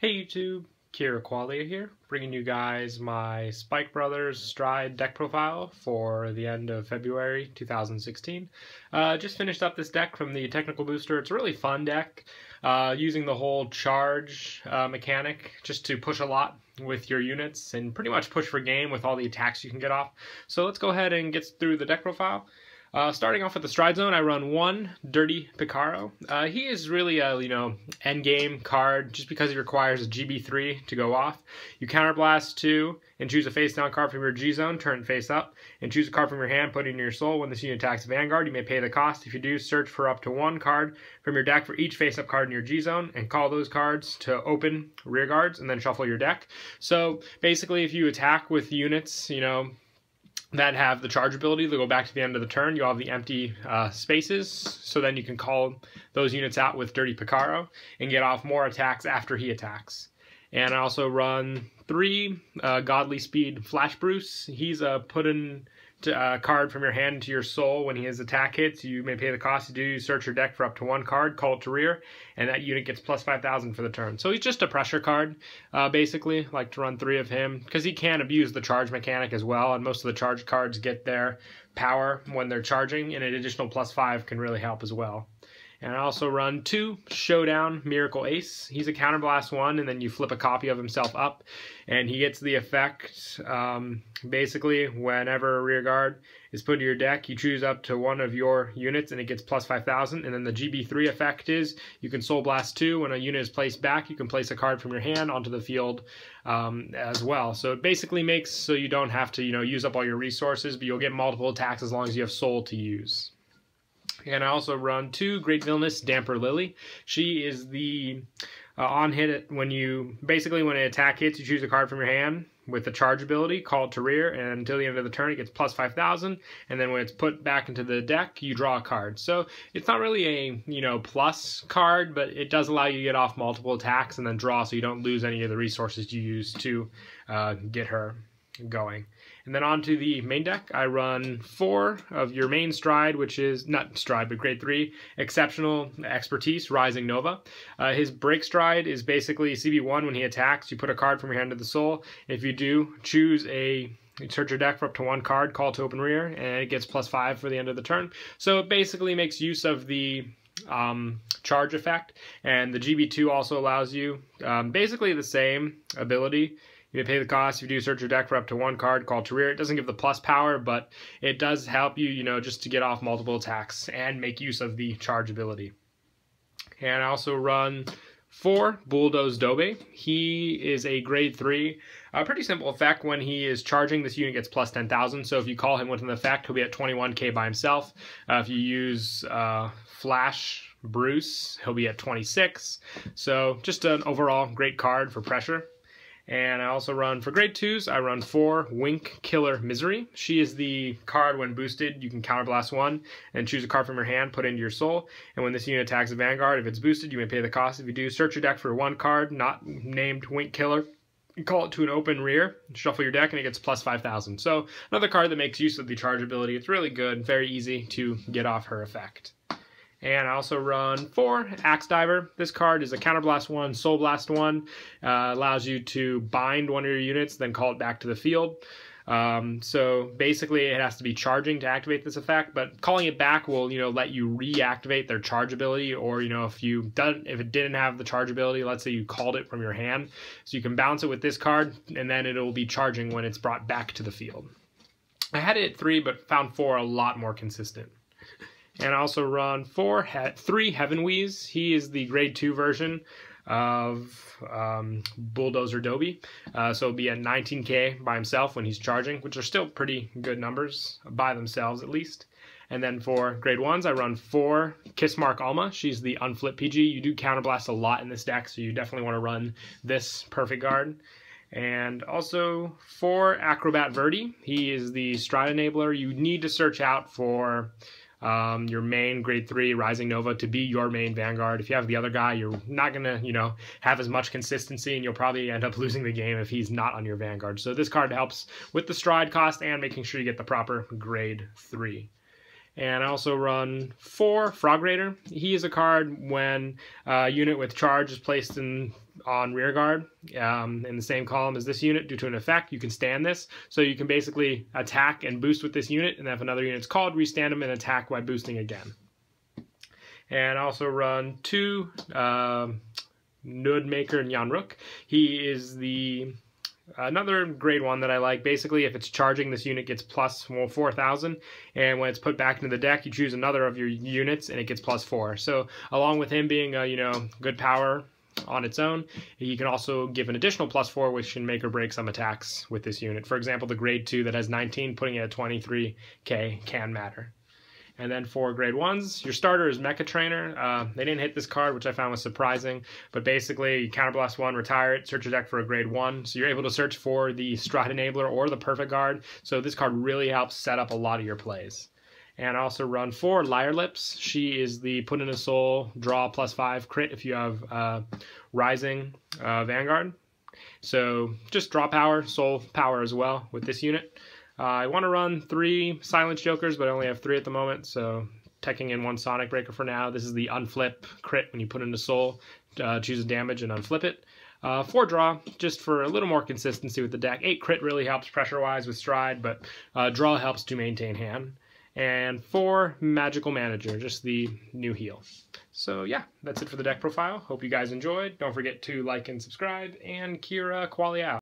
Hey YouTube, Kira Qualia here, bringing you guys my Spike Brothers Stride deck profile for the end of February 2016. Uh, just finished up this deck from the Technical Booster. It's a really fun deck, uh, using the whole charge uh, mechanic just to push a lot with your units and pretty much push for game with all the attacks you can get off. So let's go ahead and get through the deck profile. Uh, starting off with the stride zone, I run one Dirty Picaro. Uh, he is really a you know end game card just because he requires a GB3 to go off. You counterblast two and choose a face down card from your G zone, turn face up, and choose a card from your hand, put it in your soul. When this unit attacks Vanguard, you may pay the cost. If you do, search for up to one card from your deck for each face up card in your G zone and call those cards to open rear guards and then shuffle your deck. So basically, if you attack with units, you know that have the charge ability to go back to the end of the turn. You have the empty uh, spaces, so then you can call those units out with Dirty Picaro and get off more attacks after he attacks. And I also run three uh, Godly Speed Flash Bruce. He's a put in to, uh, card from your hand to your soul when his attack hits. You may pay the cost to do search your deck for up to one card, call it to rear, and that unit gets plus 5,000 for the turn. So he's just a pressure card, uh, basically. like to run three of him because he can abuse the charge mechanic as well, and most of the charge cards get their power when they're charging, and an additional plus five can really help as well. And I also run two Showdown Miracle Ace. He's a counterblast one, and then you flip a copy of himself up, and he gets the effect. Um, basically, whenever a rear guard is put to your deck, you choose up to one of your units, and it gets plus 5,000. And then the GB3 effect is you can Soul Blast two. When a unit is placed back, you can place a card from your hand onto the field um, as well. So it basically makes so you don't have to you know use up all your resources, but you'll get multiple attacks as long as you have Soul to use. And I also run two Great Villainous Damper Lily. She is the uh, on hit when you basically when an attack hits, you choose a card from your hand with the charge ability, call it to rear, and until the end of the turn, it gets plus 5,000. And then when it's put back into the deck, you draw a card. So it's not really a you know plus card, but it does allow you to get off multiple attacks and then draw, so you don't lose any of the resources you use to uh, get her going. And then onto the main deck, I run four of your main stride, which is not stride, but grade three, exceptional expertise, Rising Nova. Uh, his break stride is basically CB1 when he attacks. You put a card from your hand to the soul. If you do, choose a you search your deck for up to one card, call to open rear, and it gets plus five for the end of the turn. So it basically makes use of the um, charge effect, and the GB2 also allows you um, basically the same ability you may pay the cost if you do search your deck for up to one card called to rear. It doesn't give the plus power, but it does help you, you know, just to get off multiple attacks and make use of the charge ability. And I also run four Bulldoze Dobe. He is a grade three. A pretty simple effect when he is charging, this unit gets plus 10,000. So if you call him with an effect, he'll be at 21k by himself. Uh, if you use uh, Flash Bruce, he'll be at 26. So just an overall great card for pressure. And I also run, for grade 2s, I run 4 Wink Killer Misery. She is the card when boosted, you can counterblast 1 and choose a card from your hand, put into your soul. And when this unit attacks a Vanguard, if it's boosted, you may pay the cost. If you do, search your deck for one card not named Wink Killer call it to an open rear, shuffle your deck, and it gets plus 5,000. So another card that makes use of the charge ability. It's really good, very easy to get off her effect. And I also run four Axe Diver. This card is a Counterblast 1, Soul Blast 1. Uh, allows you to bind one of your units, then call it back to the field. Um, so basically, it has to be charging to activate this effect, but calling it back will, you know, let you reactivate their charge ability. Or, you know, if you done if it didn't have the charge ability, let's say you called it from your hand, so you can bounce it with this card, and then it'll be charging when it's brought back to the field. I had it at three, but found four a lot more consistent and also run four, he three Heavenwees. He is the grade two version of um, Bulldozer Dobe. Uh, so it'll be at 19k by himself when he's charging, which are still pretty good numbers by themselves at least. And then for grade ones, I run four Kissmark Alma. She's the unflip PG. You do counterblast a lot in this deck, so you definitely want to run this perfect guard. And also for Acrobat Verdi, he is the stride enabler. You need to search out for um, your main grade three Rising Nova to be your main Vanguard. If you have the other guy, you're not gonna, you know, have as much consistency, and you'll probably end up losing the game if he's not on your Vanguard. So this card helps with the stride cost and making sure you get the proper grade three. And I also run four Frog Raider. He is a card when a unit with charge is placed in on rear guard um, in the same column as this unit due to an effect. You can stand this, so you can basically attack and boost with this unit, and if another unit's called, restand them and attack by boosting again. And I also run two uh, Node Maker and Yanruk. He is the Uh, another grade one that I like, basically if it's charging, this unit gets plus well, 4,000, and when it's put back into the deck, you choose another of your units, and it gets plus 4. So along with him being, a, you know, good power on its own, you can also give an additional plus 4, which can make or break some attacks with this unit. For example, the grade 2 that has 19, putting it at 23k can matter. And then for grade ones, your starter is Mecha Trainer. Uh, they didn't hit this card, which I found was surprising. But basically, you counterblast one, retire it, search your deck for a grade one. So you're able to search for the Stride Enabler or the Perfect Guard. So this card really helps set up a lot of your plays. And I also run four Lyre Lips. She is the put in a soul, draw plus five crit if you have uh, Rising uh, Vanguard. So just draw power, soul power as well with this unit. Uh, I want to run three Silence Jokers, but I only have three at the moment, so teching in one Sonic Breaker for now. This is the unflip crit when you put in a soul, uh, choose a damage and unflip it. Uh, four draw, just for a little more consistency with the deck. Eight crit really helps pressure-wise with stride, but uh, draw helps to maintain hand. And four magical manager, just the new heal. So yeah, that's it for the deck profile. Hope you guys enjoyed. Don't forget to like and subscribe, and Kira Qualia.